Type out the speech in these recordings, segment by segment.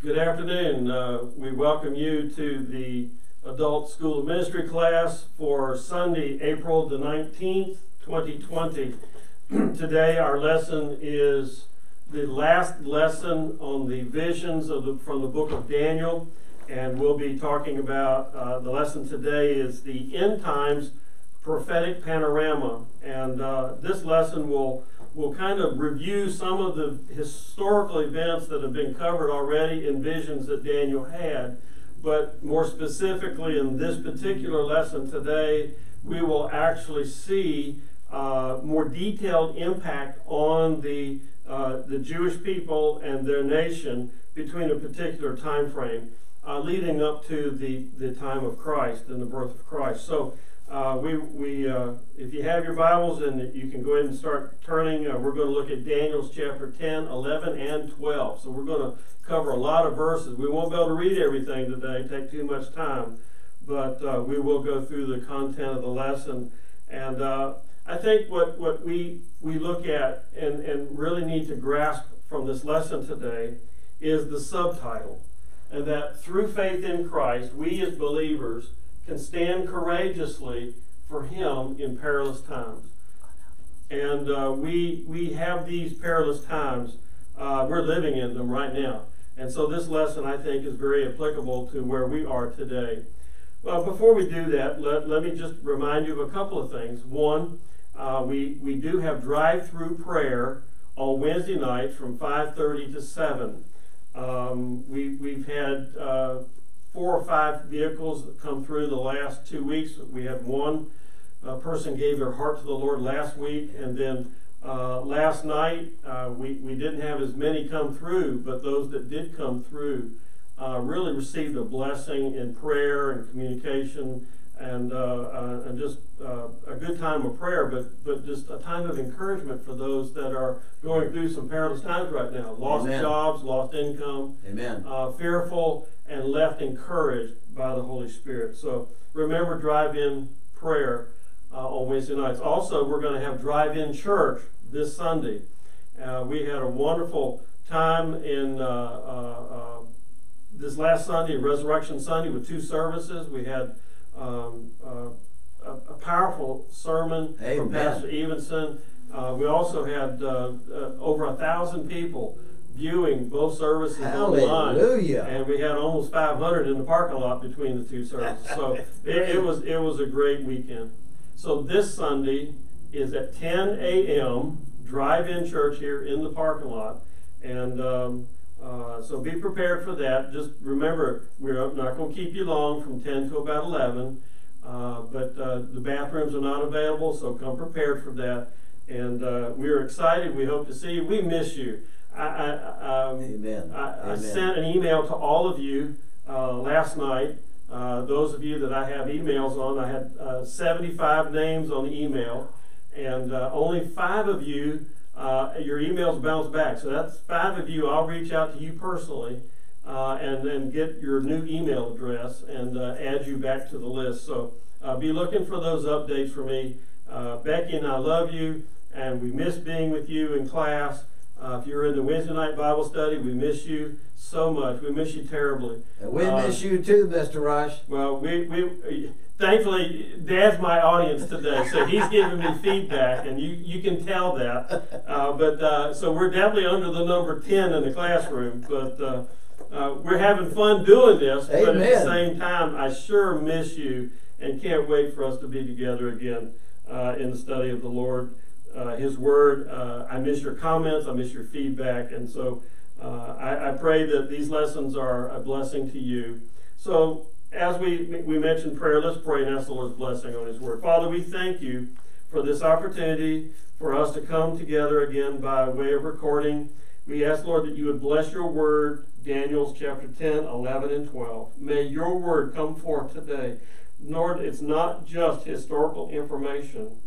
Good afternoon. Uh, we welcome you to the Adult School of Ministry class for Sunday, April the 19th, 2020. Today, our lesson is the last lesson on the visions of the, from the book of Daniel, and we'll be talking about uh, the lesson today is the end times prophetic panorama. And uh, this lesson will will kind of review some of the historical events that have been covered already in visions that Daniel had. But more specifically, in this particular lesson today, we will actually see uh, more detailed impact on the uh, the Jewish people and their nation between a particular time frame, uh, leading up to the the time of Christ and the birth of Christ. So uh, we, we, uh, if you have your Bibles, and you can go ahead and start turning. Uh, we're going to look at Daniel's chapter 10, 11, and 12. So we're going to cover a lot of verses. We won't be able to read everything today, take too much time, but uh, we will go through the content of the lesson. And uh, I think what, what we, we look at and, and really need to grasp from this lesson today is the subtitle. And that through faith in Christ, we as believers can stand courageously for Him in perilous times. And uh, we, we have these perilous times. Uh, we're living in them right now. And so this lesson, I think, is very applicable to where we are today. Well, before we do that, let, let me just remind you of a couple of things. One, uh, we, we do have drive-through prayer on Wednesday nights from 5.30 to 7. Um, we, we've had uh, four or five vehicles that come through the last two weeks. We had one uh, person gave their heart to the Lord last week, and then uh, last night uh, we, we didn't have as many come through, but those that did come through uh, really received a blessing in prayer and communication and, uh, uh, and just uh, a good time of prayer, but, but just a time of encouragement for those that are going through some perilous times right now. Lost Amen. jobs, lost income, Amen. Uh, fearful, and left encouraged by the Holy Spirit. So remember drive-in prayer uh, on Wednesday nights. Also, we're going to have drive-in church this Sunday. Uh, we had a wonderful time in this last Sunday, Resurrection Sunday, with two services. We had um, uh, a, a, powerful sermon Amen. from Pastor Evenson. Uh, we also had uh, uh, over a thousand people viewing both services Hallelujah. online, and we had almost 500 in the parking lot between the two services. So it, it, was it was a great weekend. So this Sunday is at 10 a.m. Drive-in church here in the parking lot, and um, uh, so be prepared for that. Just remember, we're not going to keep you long from 10 to about 11. Uh, but uh, the bathrooms are not available, so come prepared for that. And uh, we're excited. We hope to see you. We miss you. I, I, um, Amen. I, Amen. I, sent an email to all of you uh, last night. those of you that I have emails on, I had 75 names on the email, and only five of you uh, your emails bounce back. So that's five of you. I'll reach out to you personally uh, and then get your new email address and uh, add you back to the list. So uh, be looking for those updates for me. Uh, Becky and I love you, and we miss being with you in class. Uh, if you're in the Wednesday night Bible study, we miss you so much. We miss you terribly. And we miss you too, Mr. Rush. Well, we, we thankfully, Dad's my audience today, so he's giving me feedback, and you, you can tell that. Uh, but uh, so we're definitely under the number 10 in the classroom, but uh, uh we're having fun doing this. Amen. But at the same time, I sure miss you and can't wait for us to be together again uh, in the study of the Lord, uh, His Word. I miss your comments, I miss your feedback, and so I, I pray that these lessons are a blessing to you. So as we, we mentioned prayer, let's pray and ask the Lord's blessing on His Word. Father, we thank you for this opportunity for us to come together again by way of recording. We ask, Lord, that you would bless your Word, Daniel's chapter 10, 11, and 12. May your Word come forth today. Lord, it's not just historical information,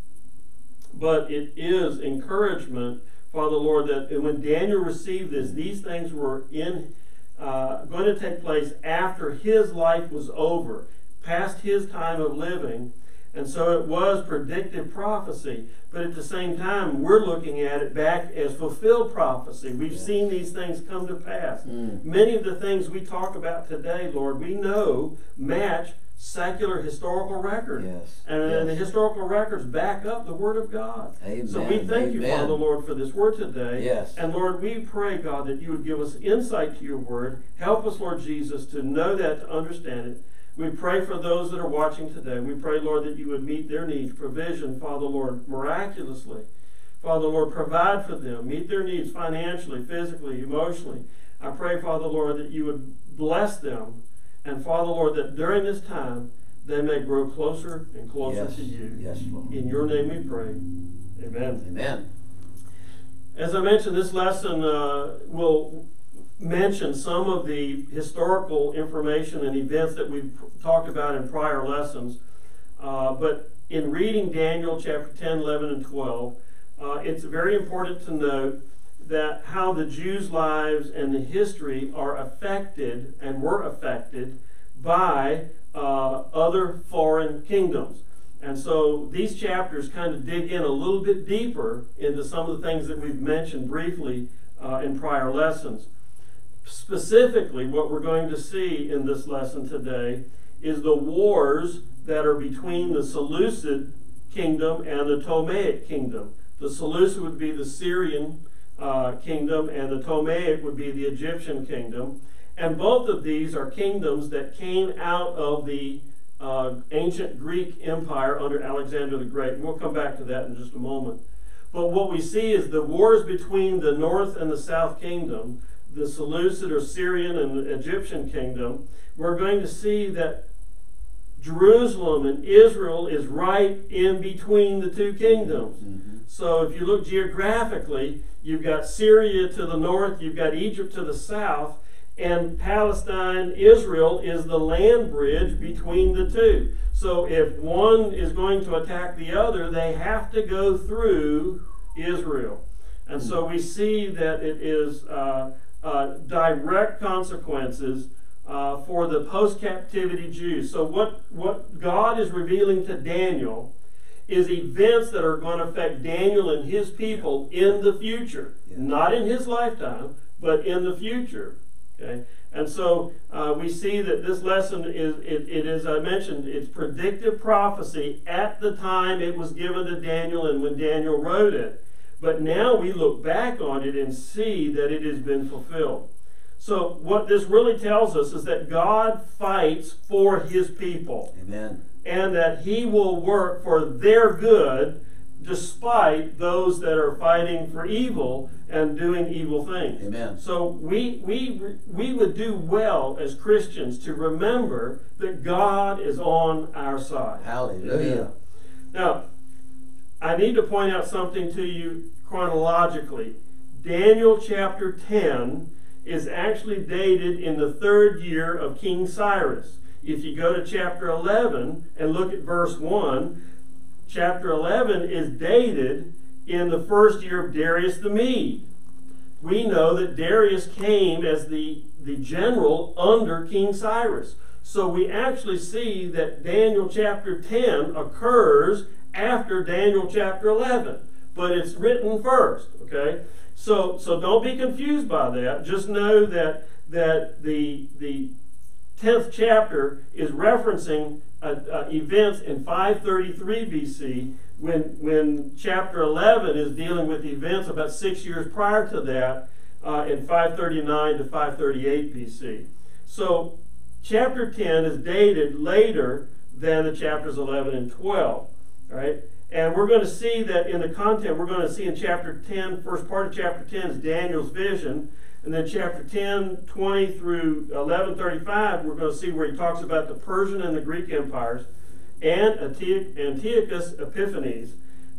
but it is encouragement, Father, Lord, that when Daniel received this, these things were in uh, going to take place after his life was over, past his time of living. And so it was predictive prophecy. But at the same time, we're looking at it back as fulfilled prophecy. We've yes. seen these things come to pass. Mm. Many of the things we talk about today, Lord, we know match secular historical record. Yes. And, yes. the historical records back up the Word of God. Amen. So we thank Amen. you, Father, Lord, for this Word today. Yes. And Lord, we pray, God, that you would give us insight to your Word. Help us, Lord Jesus, to know that, to understand it. We pray for those that are watching today. We pray, Lord, that you would meet their needs, provision, Father, Lord, miraculously. Father, Lord, provide for them, meet their needs financially, physically, emotionally. I pray, Father, Lord, that you would bless them and Father, Lord, that during this time they may grow closer and closer yes. to you. Yes, Lord. In your name we pray. Amen. Amen. As I mentioned, this lesson uh, will mention some of the historical information and events that we've talked about in prior lessons. Uh, but in reading Daniel chapter 10, 11, and 12, uh, it's very important to note that how the Jews' lives and the history are affected and were affected by uh, other foreign kingdoms. And so these chapters kind of dig in a little bit deeper into some of the things that we've mentioned briefly uh, in prior lessons. Specifically, what we're going to see in this lesson today is the wars that are between the Seleucid kingdom and the Ptolemaic kingdom. The Seleucid would be the Syrian uh, kingdom, and the Ptolemaic would be the Egyptian kingdom. And both of these are kingdoms that came out of the uh, ancient Greek empire under Alexander the Great. And we'll come back to that in just a moment. But what we see is the wars between the north and the south kingdom, the Seleucid or Syrian and Egyptian kingdom. We're going to see that Jerusalem and Israel is right in between the two kingdoms. Mm-hmm. So if you look geographically, you've got Syria to the north, you've got Egypt to the south, and Palestine, Israel is the land bridge between the two. So if one is going to attack the other, they have to go through Israel. And so we see that it is uh, uh, direct consequences uh, for the post captivity Jews. So, what, what God is revealing to Daniel is events that are going to affect Daniel and his people in the future. Yeah. Not in his lifetime, but in the future. Okay? And so uh, we see that this lesson is, it, it is, I mentioned, it's predictive prophecy at the time it was given to Daniel and when Daniel wrote it. But now we look back on it and see that it has been fulfilled. So, what this really tells us is that God fights for his people. Amen. And that he will work for their good despite those that are fighting for evil and doing evil things. Amen. So we we we would do well as Christians to remember that God is on our side. Hallelujah. Now, I need to point out something to you chronologically. Daniel chapter 10 is actually dated in the third year of King Cyrus. If you go to chapter 11 and look at verse 1, chapter 11 is dated in the first year of Darius the Mede. We know that Darius came as the, the general under King Cyrus. So we actually see that Daniel chapter 10 occurs after Daniel chapter 11, but it's written first, okay? So, so don't be confused by that. Just know that that the the tenth chapter is referencing uh, uh, events in 533 BC, when when chapter 11 is dealing with events about six years prior to that, uh, in 539 to 538 BC. So, chapter 10 is dated later than the chapters 11 and 12. Right? And we're going to see that in the content, we're going to see in chapter 10, first part of chapter 10 is Daniel's vision. And then chapter 10, 20 through 11, 35, we're going to see where he talks about the Persian and the Greek empires and Antiochus Epiphanes.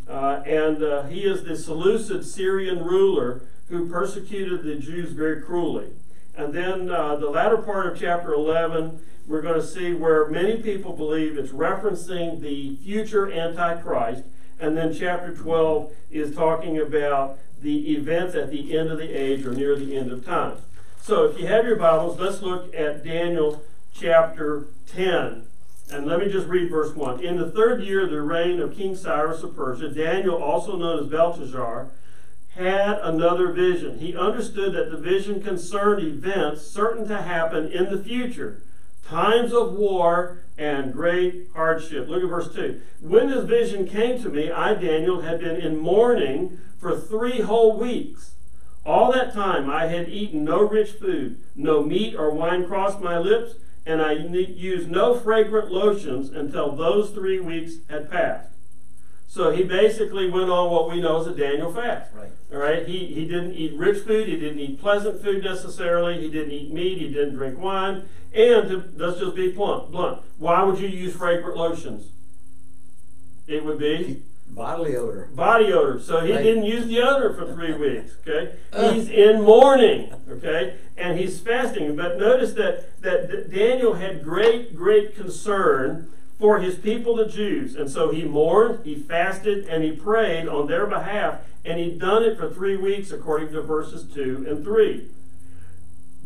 Uh, and uh, he is the Seleucid Syrian ruler who persecuted the Jews very cruelly. And then uh, the latter part of chapter 11 we're going to see where many people believe it's referencing the future Antichrist. And then chapter 12 is talking about the events at the end of the age or near the end of time. So if you have your Bibles, let's look at Daniel chapter 10. And let me just read verse 1. In the third year of the reign of King Cyrus of Persia, Daniel, also known as Belteshazzar, had another vision. He understood that the vision concerned events certain to happen in the future, times of war and great hardship. Look at verse 2. When this vision came to me, I, Daniel, had been in mourning for three whole weeks. All that time I had eaten no rich food, no meat or wine crossed my lips, and I used no fragrant lotions until those three weeks had passed. So he basically went on what we know as a Daniel fast. Right. All right. He, he didn't eat rich food. He didn't eat pleasant food necessarily. He didn't eat meat. He didn't drink wine. And to, let's just be blunt. Blunt. Why would you use fragrant lotions? It would be Bodily odor. body odor. So he Right. didn't use the odor for three weeks. Okay, Uh. he's in mourning. Okay, and he's fasting. But notice that that Daniel had great, great concern for his people, the Jews, and so he mourned, he fasted, and he prayed on their behalf, and he'd done it for three weeks, according to verses two and three.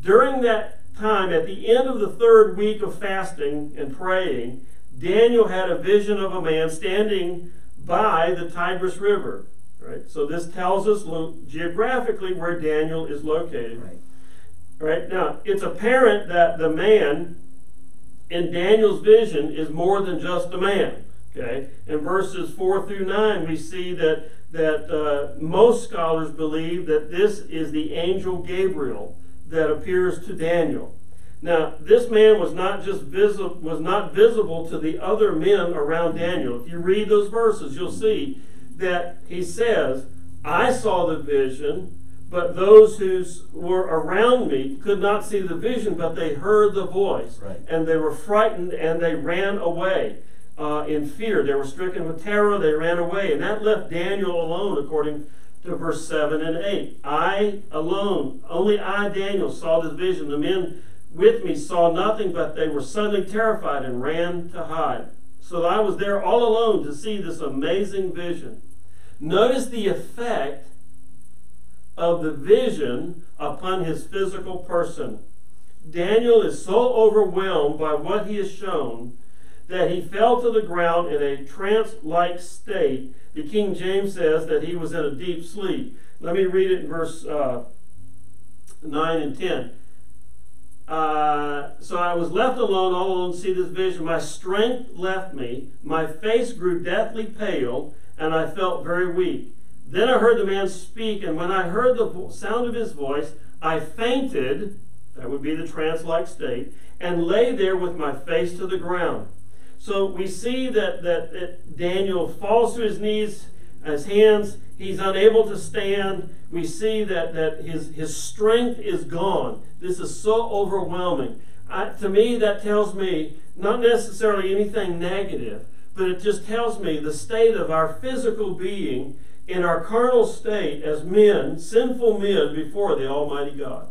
During that time, at the end of the third week of fasting and praying, Daniel had a vision of a man standing by the Tigris River. Right? So this tells us lo- geographically where Daniel is located. Right. Right? Now, it's apparent that the man in Daniel's vision is more than just a man. Okay? In verses 4 through 9, we see that, that uh, most scholars believe that this is the angel Gabriel that appears to Daniel. Now, this man was not just visible was not visible to the other men around Daniel. If you read those verses, you'll see that he says, I saw the vision, but those who were around me could not see the vision, but they heard the voice. Right. And they were frightened and they ran away uh, in fear. They were stricken with terror, they ran away. And that left Daniel alone, according to verse 7 and 8. I alone, only I, Daniel, saw this vision. The men with me saw nothing, but they were suddenly terrified and ran to hide. So I was there all alone to see this amazing vision. Notice the effect of the vision upon his physical person. Daniel is so overwhelmed by what he has shown that he fell to the ground in a trance like state. The King James says that he was in a deep sleep. Let me read it in verse uh, 9 and 10. Uh, so I was left alone, all alone to see this vision. My strength left me. My face grew deathly pale, and I felt very weak. Then I heard the man speak, and when I heard the sound of his voice, I fainted. That would be the trance like state, and lay there with my face to the ground. So we see that, that, that Daniel falls to his knees, his hands, he's unable to stand. We see that, that his, his strength is gone. This is so overwhelming. I, to me, that tells me not necessarily anything negative, but it just tells me the state of our physical being in our carnal state as men, sinful men before the Almighty God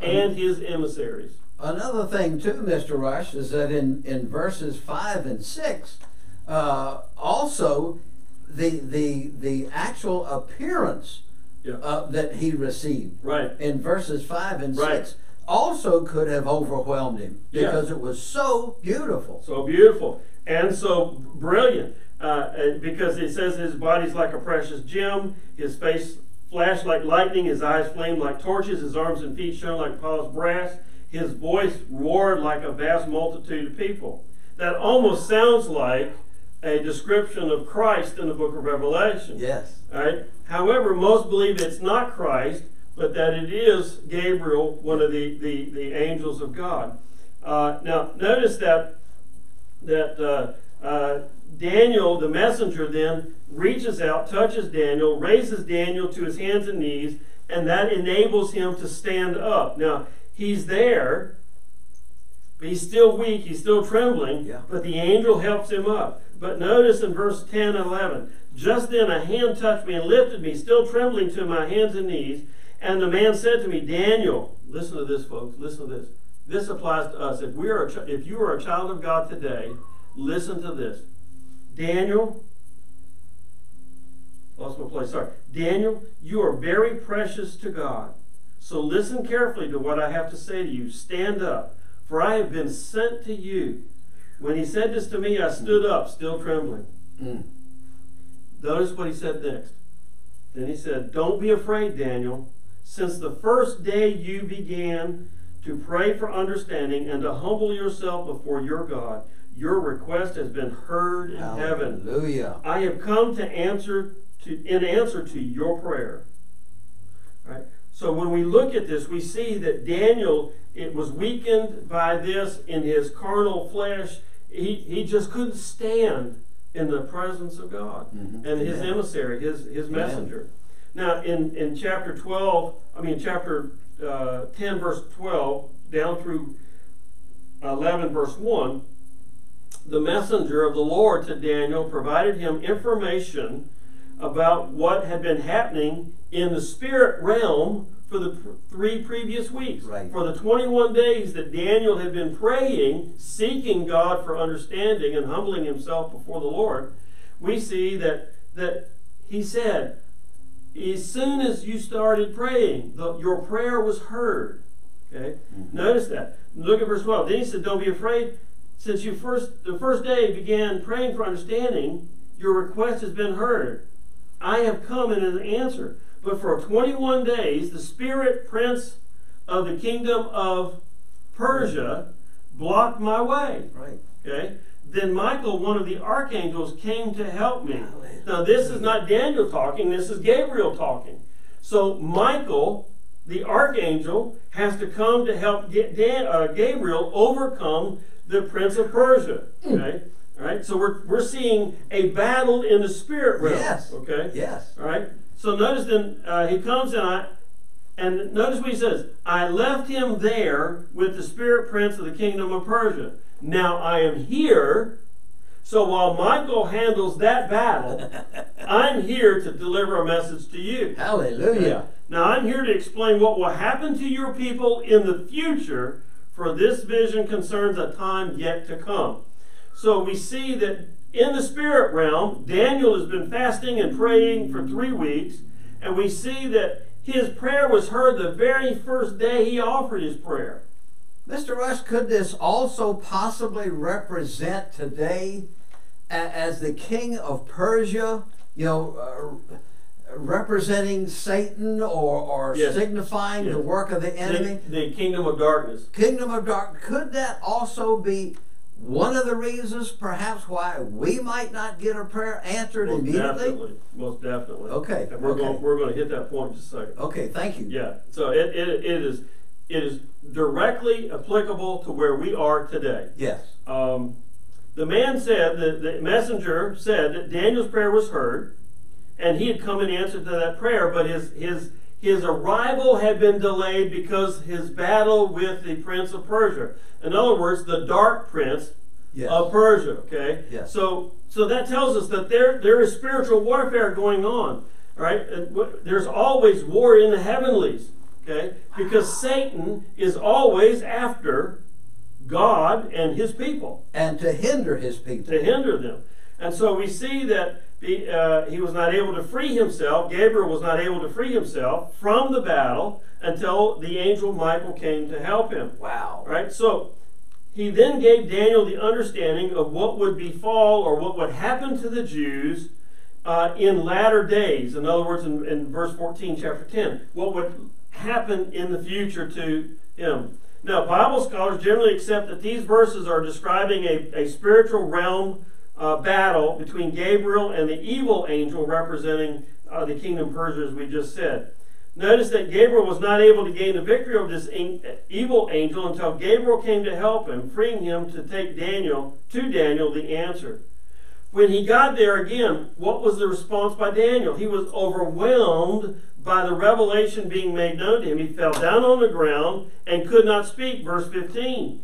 and his emissaries. Another thing too, Mr. Rush, is that in, in verses five and six, uh, also the the the actual appearance Yeah. uh, that he received Right. in verses five and Right. six also could have overwhelmed him because it was so beautiful. So beautiful and so brilliant. Uh, because it says his body's like a precious gem, his face flashed like lightning, his eyes flamed like torches, his arms and feet shone like polished brass, his voice roared like a vast multitude of people. That almost sounds like a description of Christ in the book of Revelation. Yes. All right. However, most believe it's not Christ, but that it is Gabriel, one of the, the, the angels of God. Uh, now, notice that that uh, uh, Daniel, the messenger, then reaches out, touches Daniel, raises Daniel to his hands and knees, and that enables him to stand up. Now, he's there, but he's still weak, he's still trembling, Yeah. but the angel helps him up. But notice in verse 10 and 11, just then a hand touched me and lifted me, still trembling to my hands and knees. And the man said to me, Daniel, listen to this, folks, listen to this. This applies to us. If, we are if you are a child of God today, listen to this. Daniel, lost my place, sorry. Daniel, you are very precious to God. So listen carefully to what I have to say to you. Stand up, for I have been sent to you. When he said this to me, I stood up, still trembling. Mm. Notice what he said next. Then he said, Don't be afraid, Daniel. Since the first day you began to pray for understanding and to humble yourself before your God, your request has been heard in heaven. Hallelujah. I have come to answer to in answer to your prayer. Right? So when we look at this, we see that Daniel it was weakened by this in his carnal flesh. He, he just couldn't stand in the presence of God Mhm. and his Amen. emissary, his, his Amen. messenger. Now, in, in chapter 12, I mean, chapter uh, 10, verse 12, down through 11, verse 1, the messenger of the Lord to Daniel provided him information about what had been happening in the spirit realm for the pr- three previous weeks. Right. For the 21 days that Daniel had been praying, seeking God for understanding and humbling himself before the Lord, we see that, that he said, as soon as you started praying, the, your prayer was heard. Okay? Mm-hmm. Notice that. Look at verse 12. Then he said, Don't be afraid. Since you first the first day began praying for understanding, your request has been heard. I have come in an answer. But for 21 days, the spirit prince of the kingdom of Persia blocked my way. Right. Okay? Then Michael, one of the archangels, came to help me. Now, this is not Daniel talking, this is Gabriel talking. So, Michael, the archangel, has to come to help Dan, uh, Gabriel overcome the prince of Persia. Okay? All right? So, we're, we're seeing a battle in the spirit realm. Yes. Okay? Yes. All right. So notice then uh, he comes and I, and notice what he says. I left him there with the spirit prince of the kingdom of Persia. Now I am here. So while Michael handles that battle, I'm here to deliver a message to you. Hallelujah. Now I'm here to explain what will happen to your people in the future, for this vision concerns a time yet to come. So we see that in the spirit realm, Daniel has been fasting and praying for three weeks, and we see that his prayer was heard the very first day he offered his prayer. Mr. Rush, could this also possibly represent today as the king of Persia, you know, uh, representing Satan or, or Yes. signifying Yes. the work of the enemy? The, the kingdom of darkness. Kingdom of dark. Could that also be one of the reasons, perhaps, why we might not get a prayer answered Most immediately? definitely. Most definitely. Okay, And we're okay. going we're going to hit that point in just a second. Okay, thank you. Yeah. So it, it, it is it is directly applicable to where we are today. Yes. Um, the man said that the messenger said that Daniel's prayer was heard, and he had come in answer to that prayer, but his his his arrival had been delayed because his battle with the prince of Persia. In other words, the dark prince Yes. of Persia. Okay. Yes. So so that tells us that there there is spiritual warfare going on. Right. And there's always war in the heavenlies. Okay. Because Satan is always after God and His people and to hinder his people. to hinder them. And so we see that the, uh, he was not able to free himself, Gabriel was not able to free himself from the battle until the angel Michael came to help him. Wow. Right? So he then gave Daniel the understanding of what would befall or what would happen to the Jews uh, in latter days. In other words, in, in verse 14, chapter 10, what would happen in the future to him. Now, Bible scholars generally accept that these verses are describing a, a spiritual realm uh, battle between Gabriel and the evil angel representing uh, the kingdom Persia, as we just said. Notice that Gabriel was not able to gain the victory over this evil angel until Gabriel came to help him, freeing him to take Daniel to Daniel the answer. When he got there again, what was the response by Daniel? He was overwhelmed by the revelation being made known to him. He fell down on the ground and could not speak. Verse 15.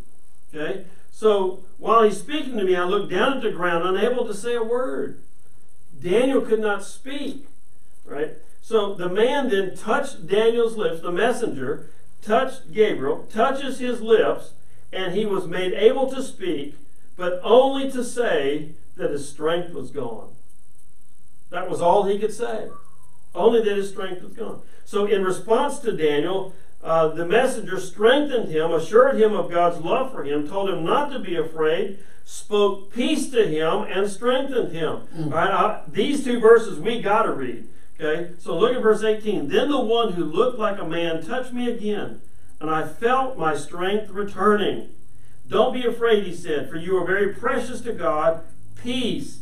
Okay? So while he's speaking to me, I looked down at the ground, unable to say a word. Daniel could not speak. Right? So the man then touched Daniel's lips, the messenger touched Gabriel, touches his lips, and he was made able to speak, but only to say that his strength was gone. That was all he could say. Only that his strength was gone. So, in response to Daniel, uh, the messenger strengthened him, assured him of God's love for him, told him not to be afraid, spoke peace to him, and strengthened him. All right, uh, these two verses we got to read. Okay, so look at verse 18. Then the one who looked like a man touched me again, and I felt my strength returning. Don't be afraid, he said, for you are very precious to God. Peace,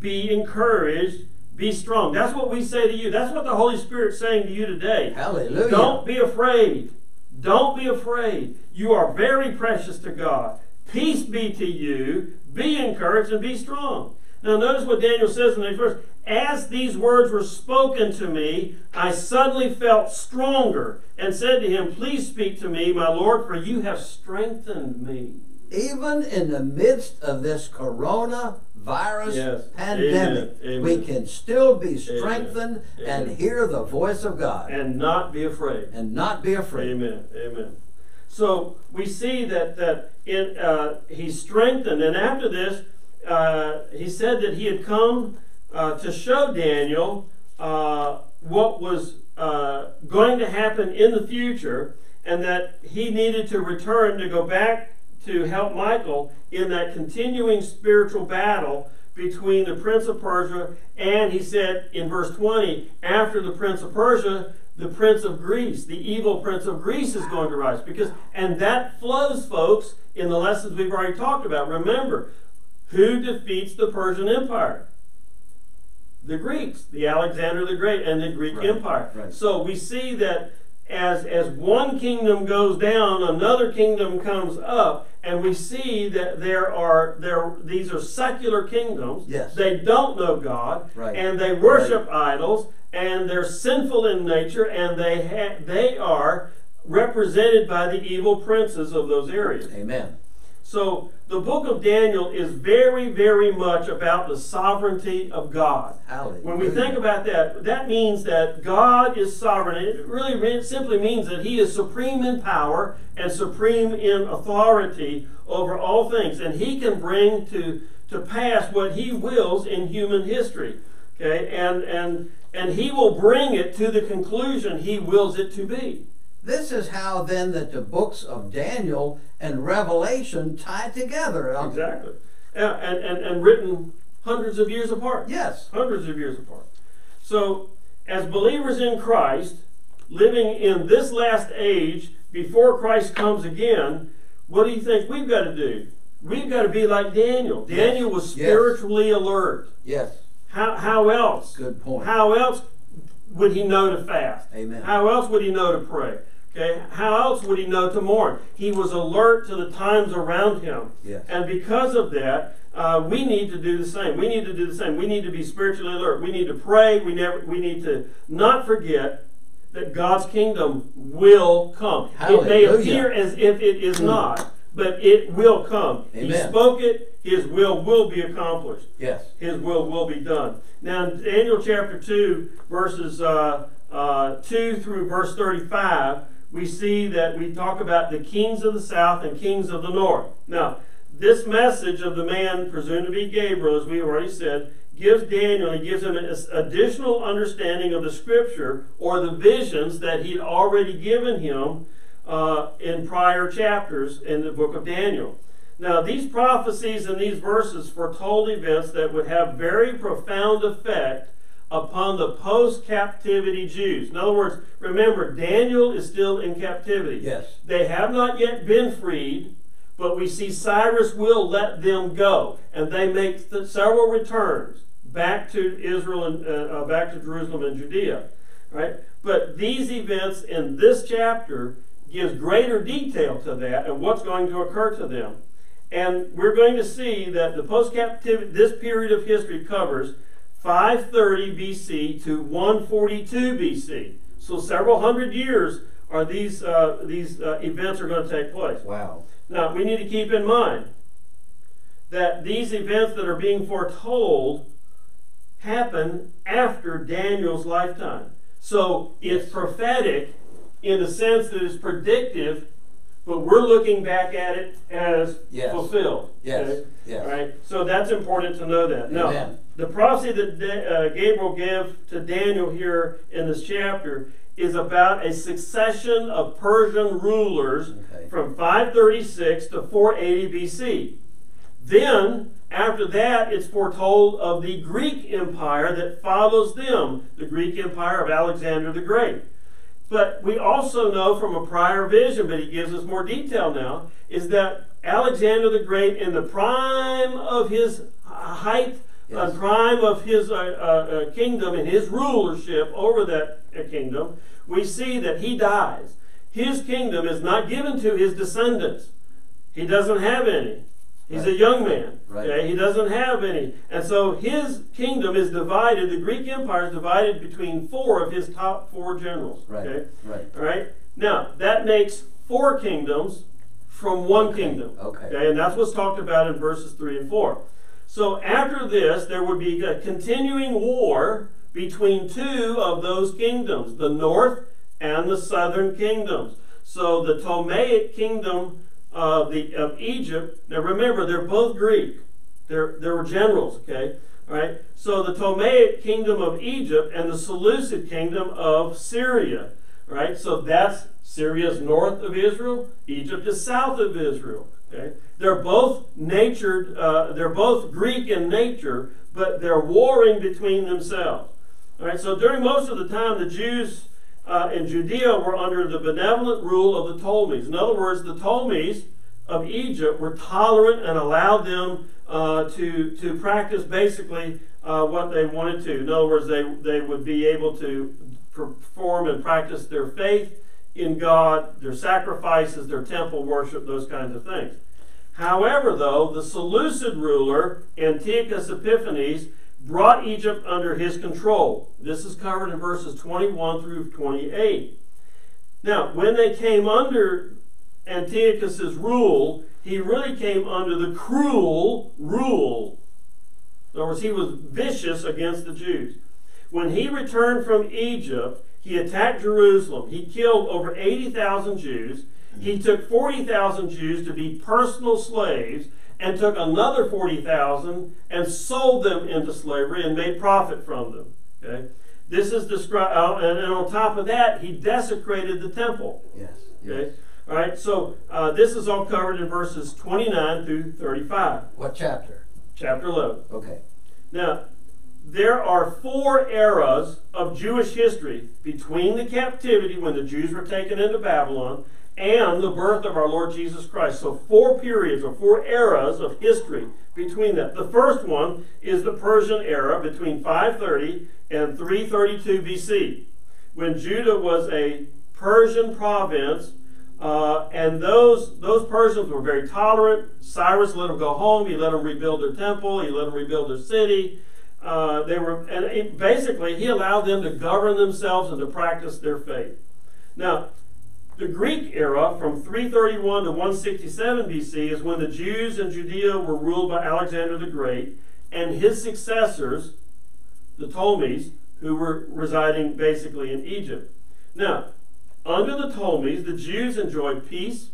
be encouraged, be strong. That's what we say to you. That's what the Holy Spirit's saying to you today. Hallelujah. Don't be afraid. Don't be afraid. You are very precious to God. Peace be to you. Be encouraged and be strong. Now, notice what Daniel says in the next verse. As these words were spoken to me, I suddenly felt stronger and said to him, Please speak to me, my Lord, for you have strengthened me. Even in the midst of this coronavirus Yes. pandemic, Amen. Amen. we can still be strengthened and Amen. hear the voice of God And not be afraid. and not be afraid. Amen. Amen. So we see that that in uh, he's strengthened, and after this, uh, he said that he had come uh, to show Daniel uh, what was uh, going to happen in the future, and that he needed to return to go back to help Michael in that continuing spiritual battle between the prince of Persia and he said in verse 20, after the prince of Persia, the prince of Greece, the evil prince of Greece is going to rise. Because and that flows, folks, in the lessons we've already talked about. Remember, who defeats the Persian Empire? The Greeks, the Alexander the Great, and the Greek Right, Empire. right. So we see that as as one kingdom goes down, another kingdom comes up, and we see that there are there these are secular kingdoms. Yes. They don't know God, Right. and they worship idols, and they're sinful in nature, and they ha- they are represented by the evil princes of those areas. Amen. So the book of Daniel is very, very much about the sovereignty of God. Hallelujah. When we think about that, that means that God is sovereign. It really re- simply means that He is supreme in power and supreme in authority over all things, and He can bring to to pass what He wills in human history. Okay, and and and He will bring it to the conclusion He wills it to be. This is how then that the books of Daniel and Revelation tie together. Um, Exactly, Yeah, and and and written hundreds of years apart. Yes. hundreds of years apart. So, as believers in Christ, living in this last age before Christ comes again, what do you think we've got to do? We've got to be like Daniel. Yes. Daniel was Yes. spiritually alert. Yes. How, how else? Good point. How else would he know to fast? Amen. How else would he know to pray? Okay, how else would he know to mourn? He was alert to the times around him. Yes. And because of that, uh, we need to do the same. We need to do the same. We need to be spiritually alert. We need to pray. We never. We need to not forget that God's kingdom will come. It may appear as if it is not, but it will come. Amen. He spoke it. His will will be accomplished Yes. his will will be done. Now, in Daniel chapter 2, verses uh, uh, 2 through verse 35, we see that we talk about the kings of the south and kings of the north. Now, this message of the man presumed to be Gabriel, as we already said, gives Daniel, he gives him an additional understanding of the scripture or the visions that he'd already given him uh, in prior chapters in the book of Daniel. Now, these prophecies and these verses foretold events that would have very profound effect upon the post captivity Jews. In other words, remember, Daniel is still in captivity. Yes. They have not yet been freed, but we see Cyrus will let them go. And they make th- several returns back to Israel and uh, uh, back to Jerusalem and Judea. Right? But these events in this chapter gives greater detail to that and what's going to occur to them. And we're going to see that the post captivity, this period of history covers 530 BC to 142 BC. So several hundred years are these uh, these uh, events are going to take place. Wow. Now we need to keep in mind that these events that are being foretold happen after Daniel's lifetime. So it's prophetic in the sense that it's predictive, but we're looking back at it as Yes. fulfilled. Yes. okay? Yes. Right? So that's important to know that. Now, Amen. the prophecy that uh, Gabriel gave to Daniel here in this chapter is about a succession of Persian rulers Okay. from 536 to 480 BC. Then, after that, it's foretold of the Greek Empire that follows them, the Greek Empire of Alexander the Great. But we also know from a prior vision, but he gives us more detail now, is that Alexander the Great, in the prime of his height, Yes. prime of his uh, uh, uh, kingdom and his rulership over that uh, kingdom, we see that he dies. His kingdom is not given to his descendants. He doesn't have any. He's a young man. Right. Okay? He doesn't have any. And so his kingdom is divided, the Greek Empire is divided between four of his top four generals. Right. Okay? Right. All right? Now, that makes four kingdoms from one Okay, kingdom. okay. And that's what's talked about in verses 3 and 4. So after this, there would be a continuing war between two of those kingdoms, the north and the southern kingdoms. So the Ptolemaic kingdom of, the, of Egypt, now remember, they're both Greek. They're, they were generals, okay? All right? So the Ptolemaic kingdom of Egypt and the Seleucid kingdom of Syria. Right? So that's Syria's north of Israel, Egypt is south of Israel. Okay? They're both natured, uh, they're both Greek in nature, but they're warring between themselves. All right, so during most of the time, the Jews uh, in Judea were under the benevolent rule of the Ptolemies. In other words, the Ptolemies of Egypt were tolerant and allowed them uh, to, to practice basically uh, what they wanted to. In other words, they, they would be able to perform and practice their faith in God, their sacrifices, their temple worship, those kinds of things. However, though, the Seleucid ruler, Antiochus Epiphanes, brought Egypt under his control. This is covered in verses 21 through 28. Now, when they came under Antiochus's rule, he really came under the cruel rule. In other words, he was vicious against the Jews. When he returned from Egypt, he attacked Jerusalem. He killed over 80,000 Jews. He took 40,000 Jews to be personal slaves and took another 40,000 and sold them into slavery and made profit from them. Okay? This is described, uh, and, and on top of that, he desecrated the temple. Yes. Okay? yes. All right, so uh, this is all covered in verses 29 through 35, What chapter? chapter 11. Okay. Now, there are four eras of Jewish history between the captivity when the Jews were taken into Babylon and the birth of our Lord Jesus Christ. So, four periods or four eras of history between that. The first one is the Persian era between 530 and 332 BC, when Judah was a Persian province. Uh, and those those Persians were very tolerant. Cyrus let them go home. He let them rebuild their temple. He let them rebuild their city. Uh, they were, and it, basically, he allowed them to govern themselves and to practice their faith. Now, the Greek era, from 331 to 167 BC, is when the Jews in Judea were ruled by Alexander the Great, and his successors, the Ptolemies, who were residing basically in Egypt. Now, under the Ptolemies, the Jews enjoyed peace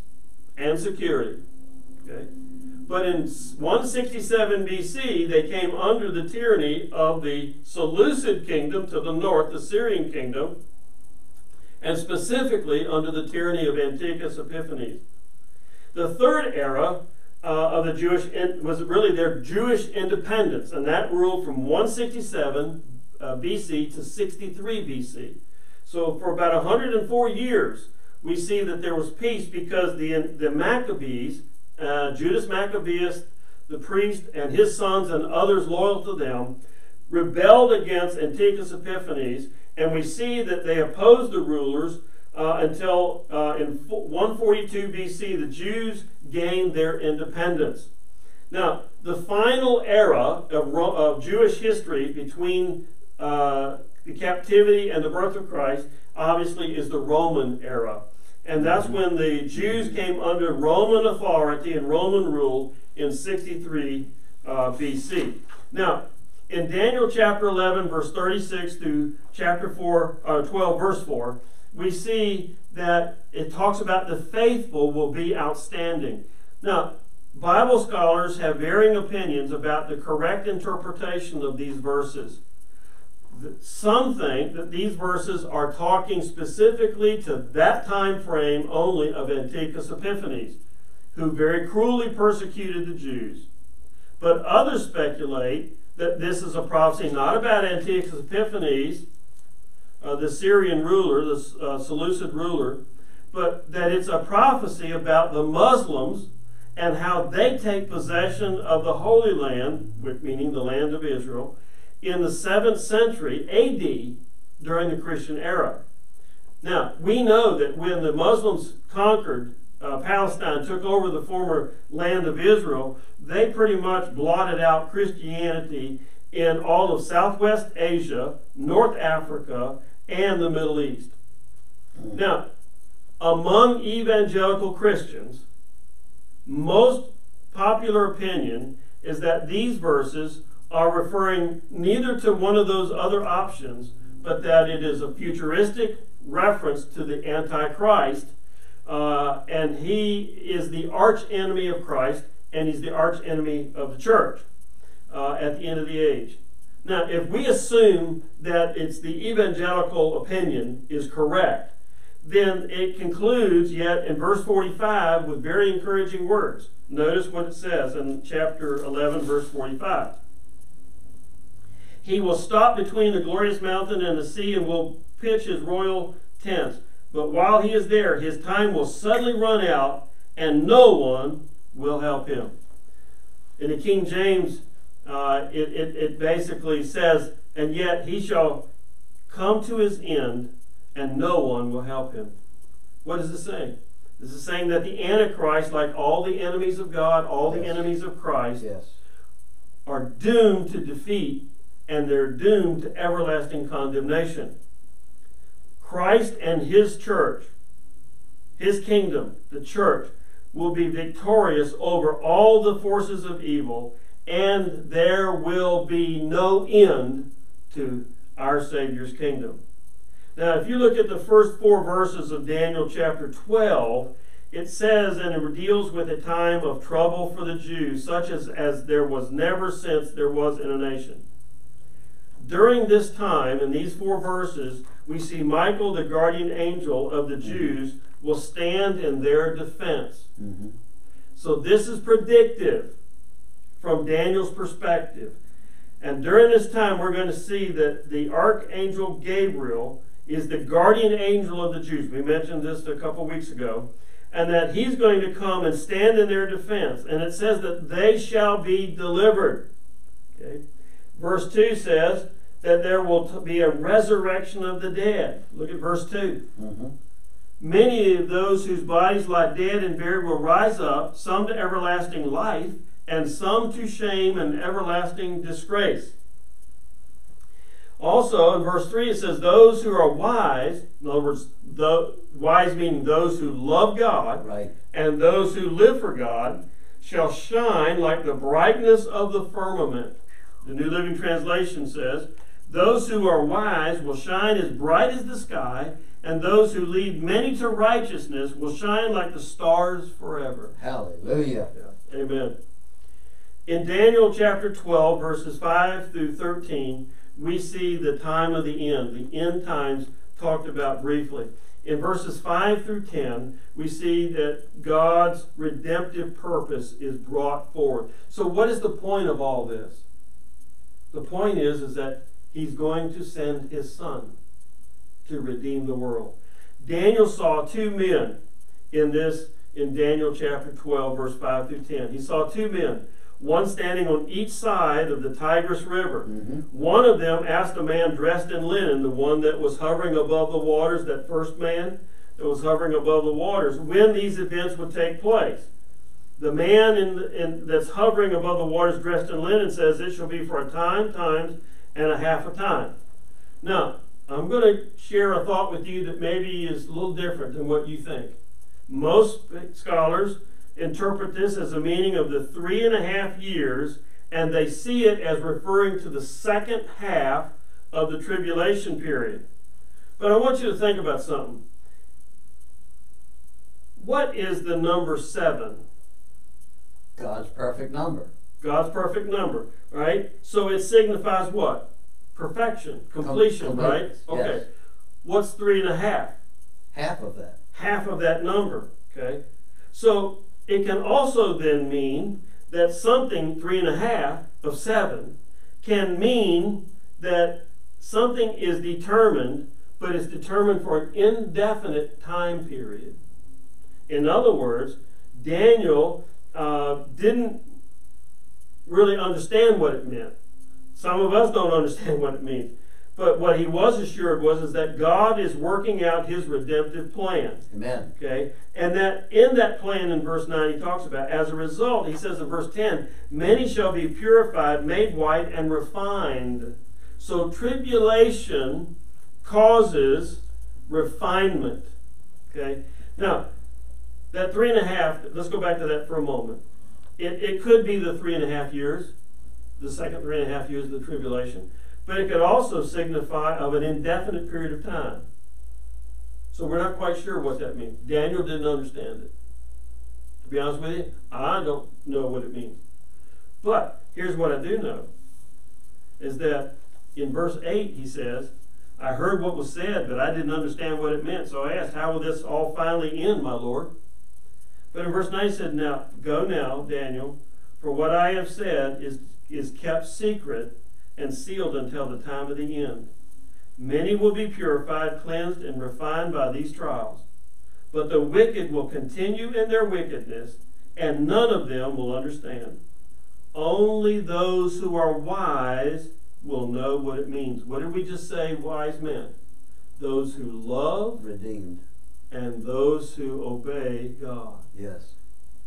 and security. Okay? But in 167 BC, they came under the tyranny of the Seleucid kingdom to the north, the Syrian kingdom, and specifically under the tyranny of Antiochus Epiphanes. The third era uh, of the Jewish was really their Jewish independence, and that ruled from 167 uh, BC to 63 BC. So for about 104 years, we see that there was peace because the the Maccabees, uh, Judas Maccabeus, the priest, and his sons and others loyal to them, rebelled against Antiochus Epiphanes, and we see that they opposed the rulers uh, until uh, in 142 BC, the Jews gained their independence. Now, the final era of, of Jewish history between uh, the captivity and the birth of Christ, obviously, is the Roman era. And that's when the Jews came under Roman authority and Roman rule in 63 uh, BC. Now, in Daniel chapter 11, verse 36 through chapter 4, uh, 12, verse 4, we see that it talks about the faithful will be outstanding. Now, Bible scholars have varying opinions about the correct interpretation of these verses. Some think that these verses are talking specifically to that time frame only of Antiochus Epiphanes, who very cruelly persecuted the Jews. But others speculate that this is a prophecy not about Antiochus Epiphanes, uh, the Syrian ruler, the uh, Seleucid ruler, but that it's a prophecy about the Muslims and how they take possession of the Holy Land, meaning the land of Israel, in the 7th century AD during the Christian era. Now, we know that when the Muslims conquered uh, Palestine, took over the former land of Israel, they pretty much blotted out Christianity in all of Southwest Asia, North Africa, and the Middle East. Now, among evangelical Christians, most popular opinion is that these verses are referring neither to one of those other options, but that it is a futuristic reference to the Antichrist, uh, and he is the arch enemy of Christ, and he's the arch enemy of the church uh, at the end of the age. Now, if we assume that it's the evangelical opinion is correct, then it concludes yet in verse 45 with very encouraging words. Notice what it says in chapter 11, verse 45. He will stop between the glorious mountain and the sea and will pitch his royal tents. But while he is there, his time will suddenly run out, and no one will help him. In the King James, uh, it, it, it basically says, And yet he shall come to his end, and no one will help him. What is it saying? This is saying that the Antichrist, like all the enemies of God, all yes. the enemies of Christ, yes. are doomed to defeat and they're doomed to everlasting condemnation. Christ and his church, his kingdom, the church, will be victorious over all the forces of evil, and there will be no end to our Savior's kingdom. Now, if you look at the first four verses of Daniel chapter 12, it says, and it deals with a time of trouble for the Jews, such as, as there was never since there was in a nation. During this time, in these four verses, we see Michael, the guardian angel of the mm-hmm. Jews, will stand in their defense. Mm-hmm. So this is predictive from Daniel's perspective. And during this time, we're going to see that the archangel Gabriel is the guardian angel of the Jews. We mentioned this a couple weeks ago. And that he's going to come and stand in their defense. And it says that they shall be delivered. Okay? Verse 2 says, that there will be a resurrection of the dead. Look at verse 2. Mm-hmm. Many of those whose bodies lie dead and buried will rise up, some to everlasting life, and some to shame and everlasting disgrace. Also, in verse 3, it says, Those who are wise, in other words, the, wise meaning those who love God, right. and those who live for God, shall shine like the brightness of the firmament. The New Living Translation says, those who are wise will shine as bright as the sky, and those who lead many to righteousness will shine like the stars forever. Hallelujah. Yeah. Amen. In Daniel chapter 12, verses 5 through 13, we see the time of the end, the end times talked about briefly. In verses 5 through 10, we see that God's redemptive purpose is brought forward. So, what is the point of all this? The point is, is that He's going to send his son to redeem the world. Daniel saw two men in this, in Daniel chapter 12, verse 5 through 10. He saw two men, one standing on each side of the Tigris River. Mm-hmm. One of them asked a man dressed in linen, the one that was hovering above the waters, that first man that was hovering above the waters, when these events would take place. The man in, in, that's hovering above the waters dressed in linen says, It shall be for a time, times, and a half a time. Now, I'm going to share a thought with you that maybe is a little different than what you think. Most scholars interpret this as a meaning of the three and a half years, and they see it as referring to the second half of the tribulation period. But I want you to think about something. What is the number seven? God's perfect number. God's perfect number, right? So it signifies what? perfection, completion, complete, right? Okay. yes. What's three and a half? Half of that. half of that number. Okay? So it can also then mean that something three and a half of seven can mean that something is determined, but it's determined for an indefinite time period. In other words, Daniel uh, didn't really understand what it meant. Some of us don't understand what it means. But what he was assured was is that God is working out his redemptive plan. Amen. Okay? And that in that plan in verse 9 he talks about, as a result, he says in verse 10, many shall be purified, made white, and refined. So tribulation causes refinement. Okay? Now, that three and a half, let's go back to that for a moment. It, it could be the three and a half years, the second three and a half years of the tribulation, but it could also signify of an indefinite period of time. So we're not quite sure what that means. Daniel didn't understand it. To be honest with you, I don't know what it means. But here's what I do know is that in verse 8 he says, I heard what was said, but I didn't understand what it meant. So I asked, How will this all finally end, my Lord? But in verse 9 he said, Now go now, Daniel, for what I have said is, is kept secret and sealed until the time of the end. Many will be purified, cleansed, and refined by these trials. But the wicked will continue in their wickedness, and none of them will understand. Only those who are wise will know what it means. What did we just say wise men? Those who love Redeemed. And those who obey God. Yes.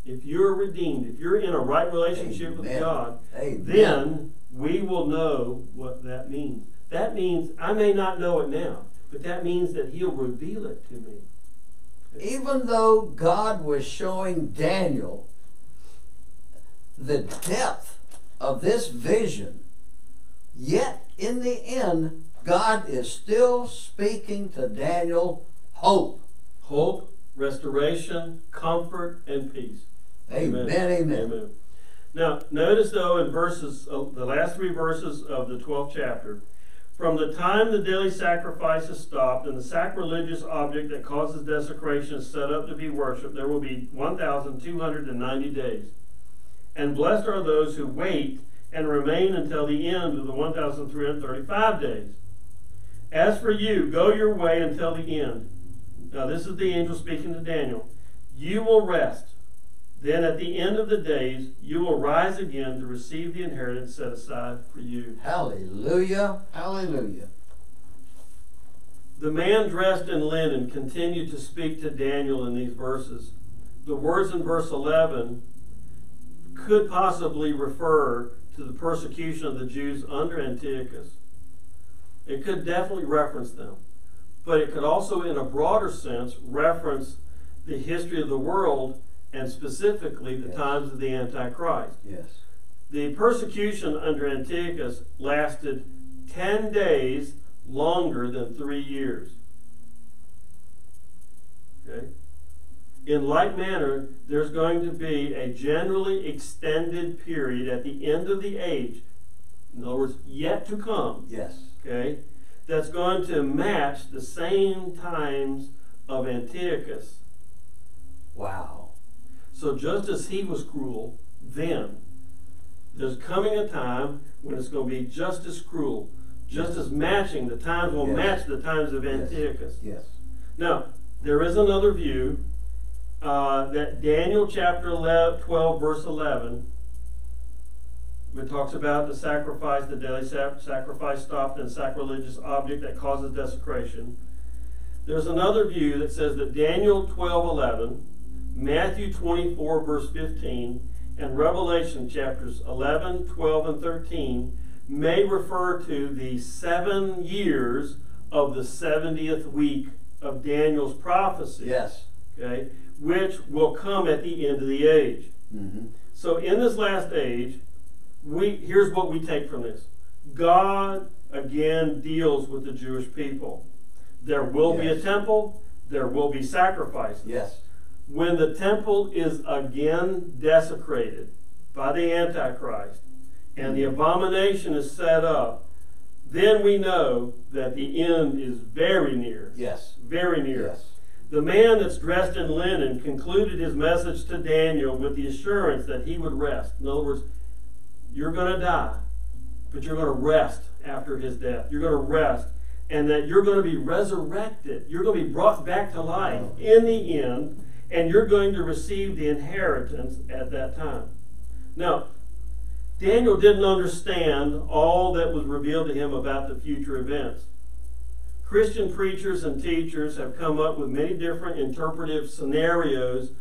If you're redeemed, if you're in a right relationship with God, Amen. then we will know what that means. That means I may not know it now, but that means that He'll reveal it to me. even though God was showing Daniel the depth of this vision, yet in the end, God is still speaking to Daniel hope. Hope, restoration, comfort, and peace. Amen. Amen. Amen. Now, notice though in verses, uh, the last three verses of the 12th chapter, from the time the daily sacrifice is stopped and the sacrilegious object that causes desecration is set up to be worshipped, there will be 1,290 days. And blessed are those who wait and remain until the end of the 1,335 days. As for you, go your way until the end. Now, this is the angel speaking to Daniel. You will rest. Then at the end of the days, you will rise again to receive the inheritance set aside for you. Hallelujah. Hallelujah. The man dressed in linen continued to speak to Daniel in these verses. The words in verse 11 could possibly refer to the persecution of the Jews under Antiochus. It could definitely reference them. But it could also, in a broader sense, reference the history of the world and specifically the Yes. times of the Antichrist. Yes. The persecution under Antiochus lasted 10 days longer than three years. Okay? In like manner, there's going to be a generally extended period at the end of the age, in other words, yet to come, Yes. okay, that's going to match the same times of Antiochus. Wow. So just as he was cruel then, there's coming a time when it's going to be just as cruel, just as matching. The times will Yes. match the times of Yes. Antiochus. Yes. Now, there is another view uh, that Daniel chapter 11, 12, verse 11, it talks about the sacrifice, the daily sac- sacrifice stopped, and sacrilegious object that causes desecration. There's another view that says that Daniel 12, 11, Matthew 24, verse 15, and Revelation chapters 11, 12, and 13 may refer to the seven years of the 70th week of Daniel's prophecy. Yes. Okay, which will come at the end of the age. Mm-hmm. So in this last age, we here's what we take from this. God again deals with the Jewish people. There will be a temple, there will be sacrifices. Yes. When the temple is again desecrated by the Antichrist and the abomination is set up, then we know that the end is very near. Yes. Very near. Yes. The man that's dressed in linen concluded his message to Daniel with the assurance that he would rest. In other words, you're going to die, but you're going to rest after his death. You're going to rest, and that you're going to be resurrected. You're going to be brought back to life in the end, and you're going to receive the inheritance at that time. Now, Daniel didn't understand all that was revealed to him about the future events. Christian preachers and teachers have come up with many different interpretive scenarios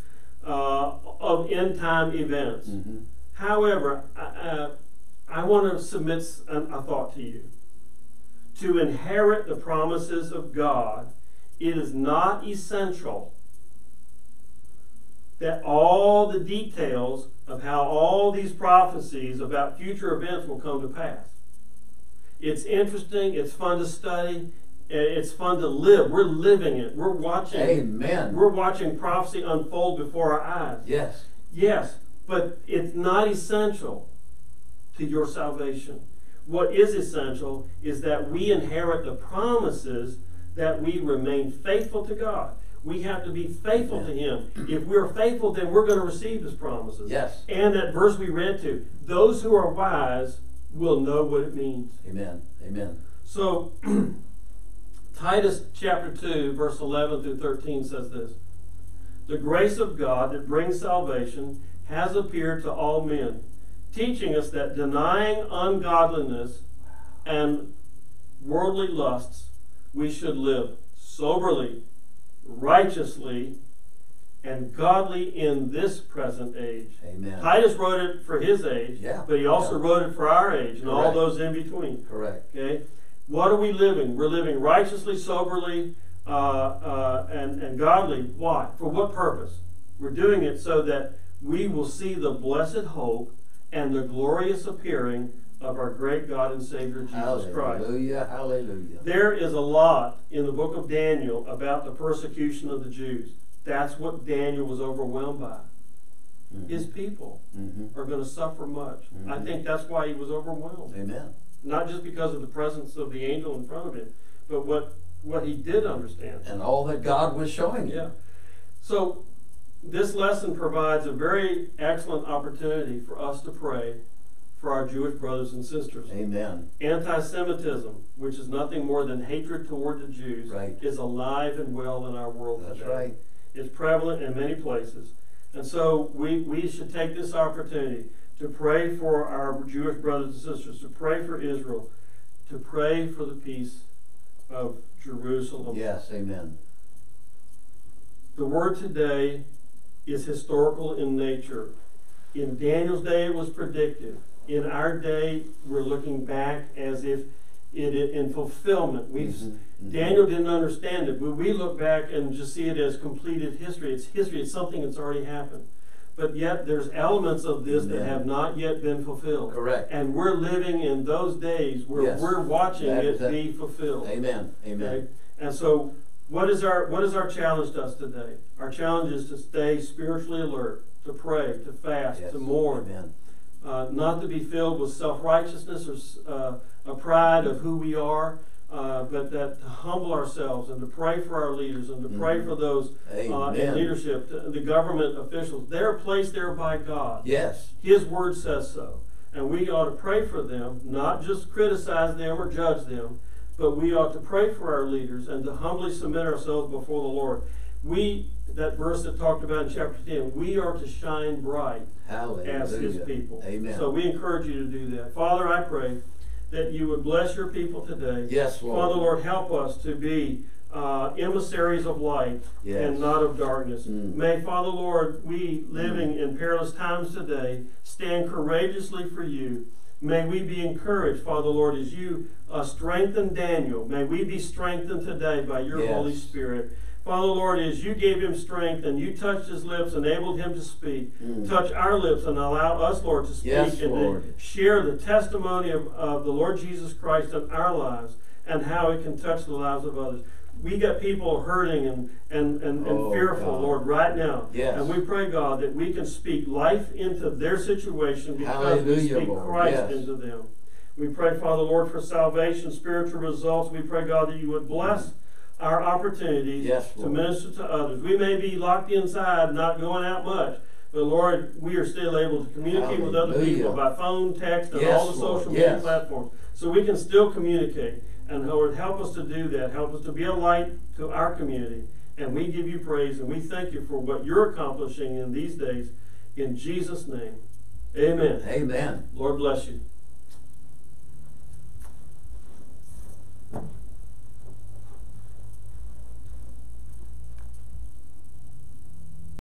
uh, of end time events. Mhm. However, I, uh, I want to submit a thought to you. To inherit the promises of God, it is not essential that all the details of how all these prophecies about future events will come to pass. It's interesting, it's fun to study, it's fun to live. We're living it. We're watching Amen. we're watching prophecy unfold before our eyes. yes. Yes, but it's not essential to your salvation. What is essential is that we inherit the promises that we remain faithful to God. We have to be faithful to Him. If we're faithful, then we're going to receive His promises. Yes. And that verse we read to, those who are wise will know what it means. Amen. Amen. So, Titus chapter 2, verse 11 through 13 says this The grace of God that brings salvation has appeared to all men, teaching us that denying ungodliness and worldly lusts, we should live soberly, righteously, and godly in this present age. Amen. Titus wrote it for his age, Yeah, but he also yeah. wrote it for our age and all those in between. Correct. Okay? What are we living? We're living righteously, soberly, uh, uh, and, and godly. Why? For what purpose? We're doing it so that we will see the blessed hope and the glorious appearing of our great God and Savior Jesus Christ. Hallelujah. Hallelujah. There is a lot in the book of Daniel about the persecution of the Jews. That's what Daniel was overwhelmed by. Mhm. His people Mhm. are going to suffer much. I Mhm. think that's why he was overwhelmed Amen. not just because of the presence of the angel in front of him, but what what he did understand. And all that God was showing him. Yeah. So this lesson provides a very excellent opportunity for us to pray for our Jewish brothers and sisters. Amen. Anti-Semitism, which is nothing more than hatred toward the Jews, Right. is alive and well in our world That's today. right. It's prevalent in many places. And so we, we should take this opportunity to pray for our Jewish brothers and sisters, to pray for Israel, to pray for the peace of Jerusalem. Yes. Amen. The word today is historical in nature. In Daniel's day, it was predictive. In our day, we're looking back as if it in fulfillment. We've Mhm, mhm. Daniel didn't understand it, but we look back and just see it as completed history. It's history. It's something that's already happened. But yet, there's elements of this that have not yet been fulfilled. Correct. And we're living in those days where Yes. we're watching That it it. be fulfilled. Amen. Amen. Okay? And so, what is our what is our challenge to us today? Our challenge is to stay spiritually alert, to pray, to fast, Yes. to mourn, uh, not to be filled with self righteousness or uh, a pride of who we are, uh, but that to humble ourselves and to pray for our leaders and to pray Mhm. for those uh, in leadership, to- the government officials. They're placed there by God. Yes. His word says so. And we ought to pray for them, not just criticize them or judge them, but we ought to pray for our leaders and to humbly submit ourselves before the Lord. We, that verse that talked about in chapter 10, we are to shine bright Hallelujah. as his people. Amen. So we encourage you to do that. Father, I pray that you would bless your people today. Yes, Lord. Father, Lord, help us to be uh, emissaries of light Yes. and not of darkness. Mm. May, Father, Lord, we living in perilous times today stand courageously for you. May we be encouraged, Father, Lord, as you uh, strengthen Daniel. May we be strengthened today by your Yes. Holy Spirit. Father, Lord, as you gave him strength and you touched his lips, enabled him to speak, Mm. touch our lips and allow us, Lord, to speak Yes, and Lord. to share the testimony of, of the Lord Jesus Christ in our lives and how it can touch the lives of others. We got people hurting and, and, and, and Oh, fearful, God. Lord, right now. Yes. And we pray, God, that we can speak life into their situation because we speak Lord. Christ Yes. into them. We pray, Father Lord, for salvation, spiritual results. We pray, God, that you would bless our opportunities Yes, to minister to others. We may be locked inside, not going out much, but Lord, we are still able to communicate with other people by phone, text, and all the Lord. social media platforms. So we can still communicate. And Lord, help us to do that. Help us to be a light to our community. And we give you praise and we thank you for what you're accomplishing in these days. In Jesus' name, amen. Amen. Lord bless you.